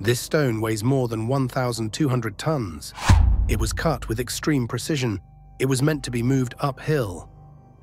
This stone weighs more than 1,200 tons. It was cut with extreme precision. It was meant to be moved uphill.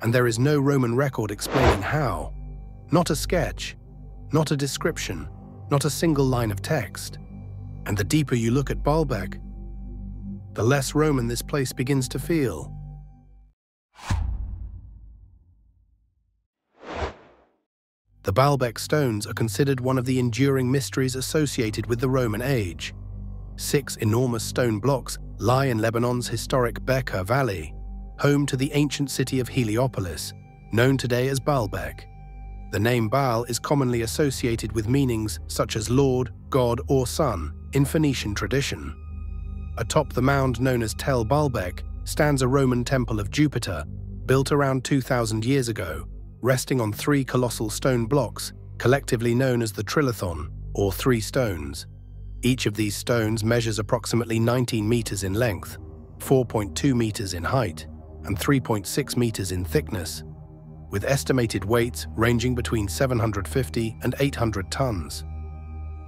And there is no Roman record explaining how. Not a sketch, not a description, not a single line of text. And the deeper you look at Baalbek, the less Roman this place begins to feel. The Baalbek stones are considered one of the enduring mysteries associated with the Roman age. Six enormous stone blocks lie in Lebanon's historic Bekaa Valley, home to the ancient city of Heliopolis, known today as Baalbek. The name Baal is commonly associated with meanings such as Lord, God, or Sun in Phoenician tradition. Atop the mound known as Tel Baalbek stands a Roman temple of Jupiter, built around 2,000 years ago resting on three colossal stone blocks, collectively known as the Trilithon, or Three Stones. Each of these stones measures approximately 19 meters in length, 4.2 meters in height, and 3.6 meters in thickness, with estimated weights ranging between 750 and 800 tons.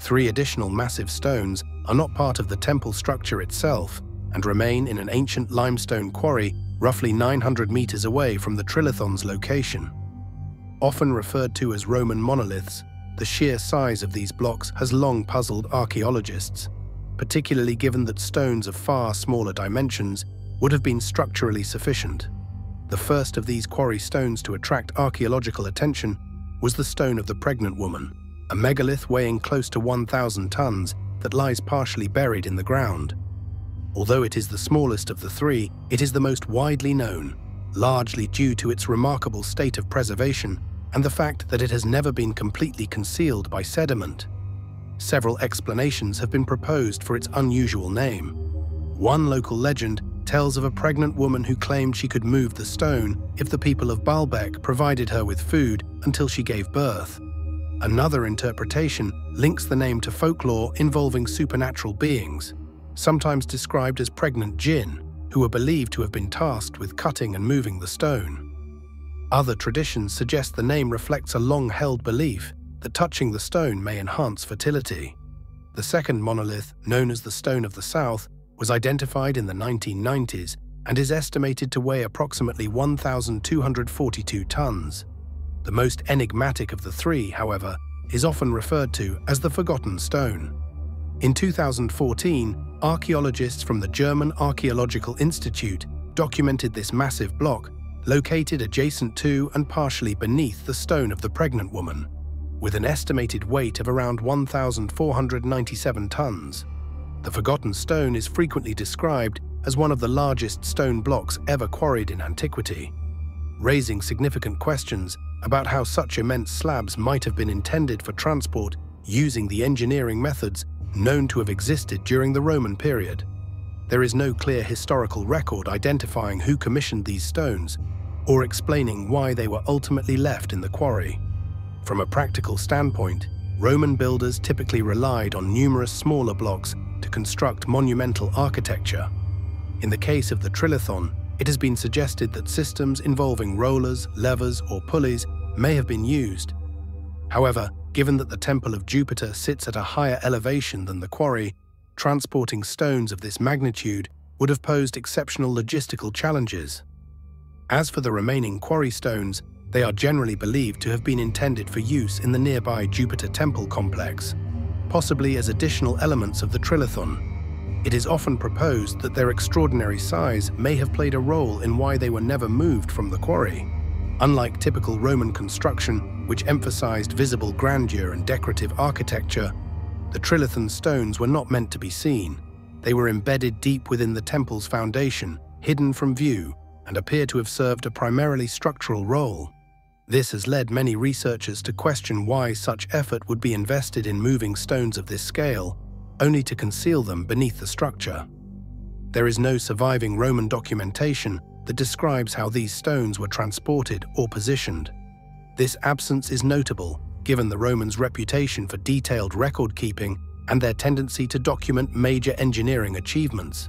Three additional massive stones are not part of the temple structure itself and remain in an ancient limestone quarry roughly 900 meters away from the Trilithon's location. Often referred to as Roman monoliths, the sheer size of these blocks has long puzzled archaeologists, particularly given that stones of far smaller dimensions would have been structurally sufficient. The first of these quarry stones to attract archaeological attention was the Stone of the Pregnant Woman, a megalith weighing close to 1,000 tons that lies partially buried in the ground. Although it is the smallest of the three, it is the most widely known largely due to its remarkable state of preservation and the fact that it has never been completely concealed by sediment. Several explanations have been proposed for its unusual name. One local legend tells of a pregnant woman who claimed she could move the stone if the people of Baalbek provided her with food until she gave birth. Another interpretation links the name to folklore involving supernatural beings, sometimes described as pregnant jinn, who were believed to have been tasked with cutting and moving the stone. Other traditions suggest the name reflects a long-held belief that touching the stone may enhance fertility. The second monolith, known as the Stone of the South, was identified in the 1990s and is estimated to weigh approximately 1,242 tons. The most enigmatic of the three, however, is often referred to as the Forgotten Stone. In 2014, archaeologists from the German Archaeological Institute documented this massive block located adjacent to and partially beneath the stone of the pregnant woman, with an estimated weight of around 1,497 tons. The Forgotten Stone is frequently described as one of the largest stone blocks ever quarried in antiquity, raising significant questions about how such immense slabs might have been intended for transport using the engineering methods known to have existed during the Roman period. There is no clear historical record identifying who commissioned these stones or explaining why they were ultimately left in the quarry. From a practical standpoint, Roman builders typically relied on numerous smaller blocks to construct monumental architecture. In the case of the Trilithon, it has been suggested that systems involving rollers, levers, or pulleys may have been used. However, Given that the Temple of Jupiter sits at a higher elevation than the quarry, transporting stones of this magnitude would have posed exceptional logistical challenges. As for the remaining quarry stones, they are generally believed to have been intended for use in the nearby Jupiter Temple complex, possibly as additional elements of the Trilithon. It is often proposed that their extraordinary size may have played a role in why they were never moved from the quarry. Unlike typical Roman construction, which emphasized visible grandeur and decorative architecture, the Trilithon stones were not meant to be seen. They were embedded deep within the temple's foundation, hidden from view, and appear to have served a primarily structural role. This has led many researchers to question why such effort would be invested in moving stones of this scale, only to conceal them beneath the structure. There is no surviving Roman documentation that describes how these stones were transported or positioned. This absence is notable given the Romans' reputation for detailed record-keeping and their tendency to document major engineering achievements.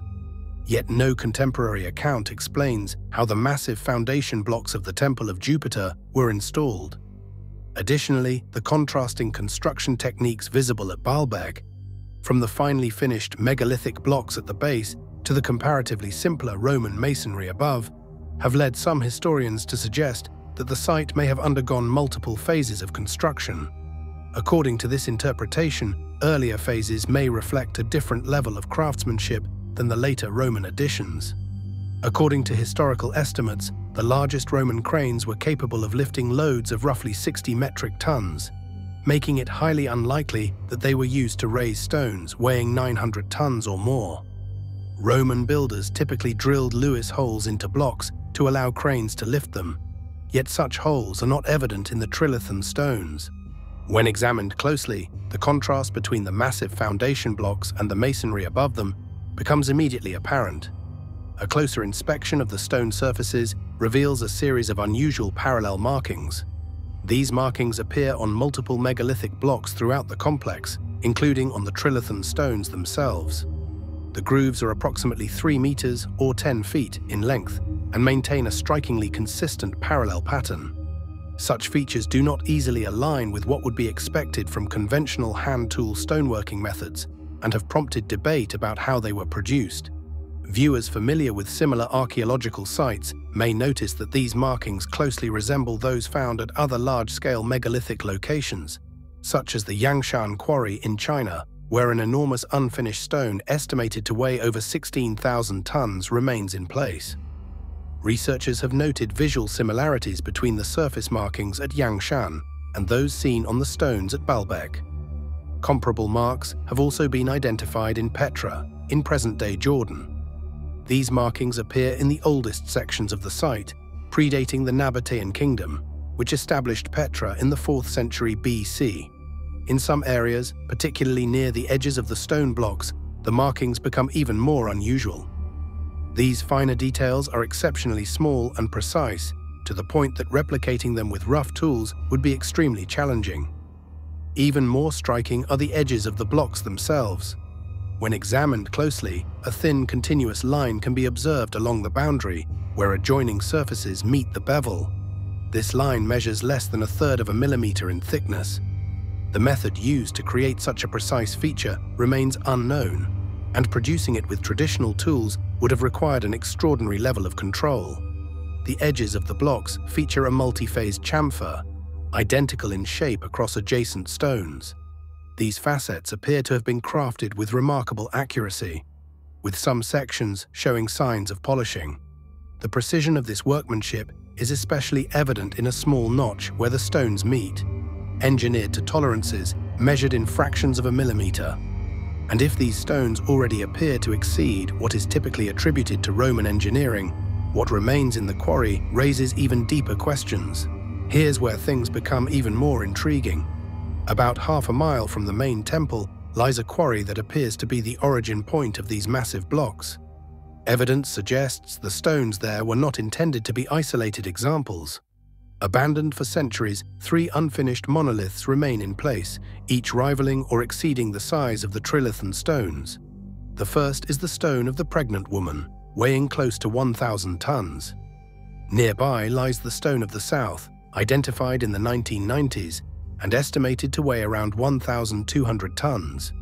Yet no contemporary account explains how the massive foundation blocks of the Temple of Jupiter were installed. Additionally, the contrasting construction techniques visible at Baalbek From the finely finished megalithic blocks at the base to the comparatively simpler Roman masonry above, have led some historians to suggest that the site may have undergone multiple phases of construction. According to this interpretation, earlier phases may reflect a different level of craftsmanship than the later Roman additions. According to historical estimates, the largest Roman cranes were capable of lifting loads of roughly 60 metric tons, making it highly unlikely that they were used to raise stones weighing 900 tons or more. Roman builders typically drilled Lewis holes into blocks to allow cranes to lift them, yet such holes are not evident in the trilithon stones. When examined closely, the contrast between the massive foundation blocks and the masonry above them becomes immediately apparent. A closer inspection of the stone surfaces reveals a series of unusual parallel markings. These markings appear on multiple megalithic blocks throughout the complex, including on the trilithon stones themselves. The grooves are approximately 3 meters or 10 feet in length and maintain a strikingly consistent parallel pattern. Such features do not easily align with what would be expected from conventional hand tool stoneworking methods and have prompted debate about how they were produced. Viewers familiar with similar archaeological sites may notice that these markings closely resemble those found at other large-scale megalithic locations, such as the Yangshan Quarry in China, where an enormous unfinished stone estimated to weigh over 16,000 tons remains in place. Researchers have noted visual similarities between the surface markings at Yangshan and those seen on the stones at Baalbek. Comparable marks have also been identified in Petra, in present-day Jordan, these markings appear in the oldest sections of the site, predating the Nabatean kingdom, which established Petra in the 4th century BC. In some areas, particularly near the edges of the stone blocks, the markings become even more unusual. These finer details are exceptionally small and precise, to the point that replicating them with rough tools would be extremely challenging. Even more striking are the edges of the blocks themselves. When examined closely, a thin continuous line can be observed along the boundary, where adjoining surfaces meet the bevel. This line measures less than a third of a millimeter in thickness. The method used to create such a precise feature remains unknown, and producing it with traditional tools would have required an extraordinary level of control. The edges of the blocks feature a multi-phase chamfer, identical in shape across adjacent stones. These facets appear to have been crafted with remarkable accuracy, with some sections showing signs of polishing. The precision of this workmanship is especially evident in a small notch where the stones meet, engineered to tolerances measured in fractions of a millimeter. And if these stones already appear to exceed what is typically attributed to Roman engineering, what remains in the quarry raises even deeper questions. Here's where things become even more intriguing. About half a mile from the main temple lies a quarry that appears to be the origin point of these massive blocks. Evidence suggests the stones there were not intended to be isolated examples. Abandoned for centuries, three unfinished monoliths remain in place, each rivaling or exceeding the size of the Trilithon stones. The first is the stone of the pregnant woman, weighing close to 1,000 tons. Nearby lies the stone of the south, identified in the 1990s and estimated to weigh around 1,200 tons.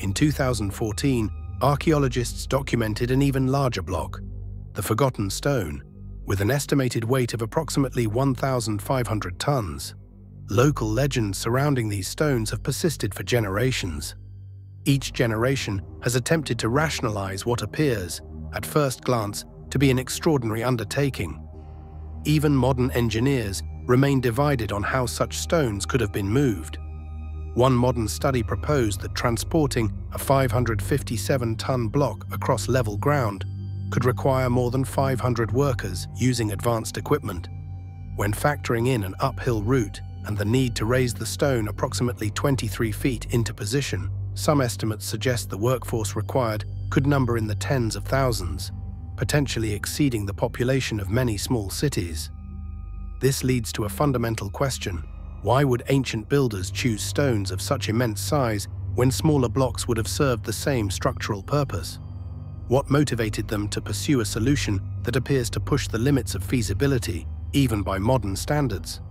In 2014, archaeologists documented an even larger block, the Forgotten Stone, with an estimated weight of approximately 1,500 tons. Local legends surrounding these stones have persisted for generations. Each generation has attempted to rationalize what appears, at first glance, to be an extraordinary undertaking. Even modern engineers remain divided on how such stones could have been moved. One modern study proposed that transporting a 557-ton block across level ground could require more than 500 workers using advanced equipment. When factoring in an uphill route and the need to raise the stone approximately 23 feet into position, some estimates suggest the workforce required could number in the tens of thousands, potentially exceeding the population of many small cities. This leads to a fundamental question. Why would ancient builders choose stones of such immense size when smaller blocks would have served the same structural purpose? What motivated them to pursue a solution that appears to push the limits of feasibility, even by modern standards?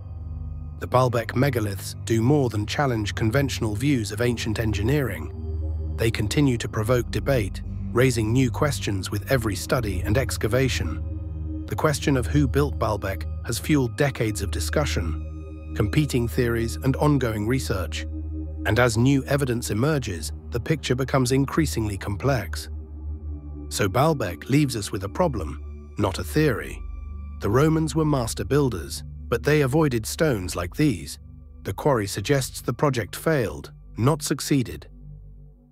The Baalbek megaliths do more than challenge conventional views of ancient engineering. They continue to provoke debate, raising new questions with every study and excavation. The question of who built Baalbek has fueled decades of discussion, competing theories and ongoing research. And as new evidence emerges, the picture becomes increasingly complex. So Baalbek leaves us with a problem, not a theory. The Romans were master builders, but they avoided stones like these. The quarry suggests the project failed, not succeeded.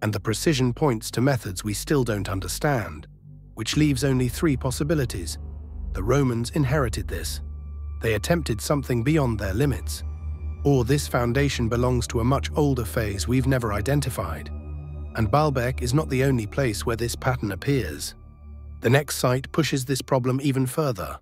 And the precision points to methods we still don't understand, which leaves only three possibilities. The Romans inherited this. They attempted something beyond their limits. Or this foundation belongs to a much older phase we've never identified. And Baalbek is not the only place where this pattern appears. The next site pushes this problem even further.